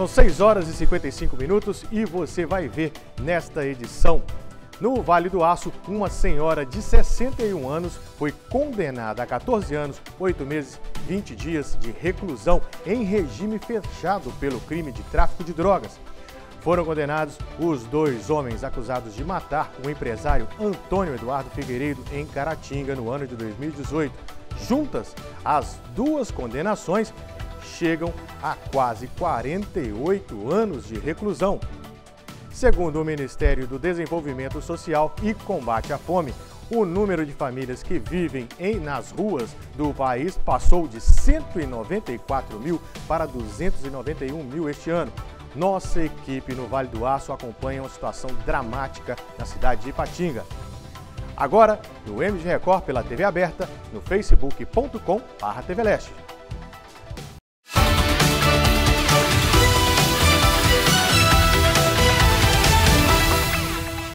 São 6 horas e 55 minutos e você vai ver nesta edição. No Vale do Aço, uma senhora de 61 anos foi condenada a 14 anos, 8 meses, 20 dias de reclusão em regime fechado pelo crime de tráfico de drogas. Foram condenados os dois homens acusados de matar o empresário Antônio Eduardo Figueiredo em Caratinga no ano de 2018. Juntas, as duas condenações chegam a quase 48 anos de reclusão. Segundo o Ministério do Desenvolvimento Social e Combate à Fome, o número de famílias que vivem em, nas ruas do país passou de 194 mil para 291 mil este ano. Nossa equipe no Vale do Aço acompanha uma situação dramática na cidade de Ipatinga. Agora, no MG Record pela TV aberta, no facebook.com.br.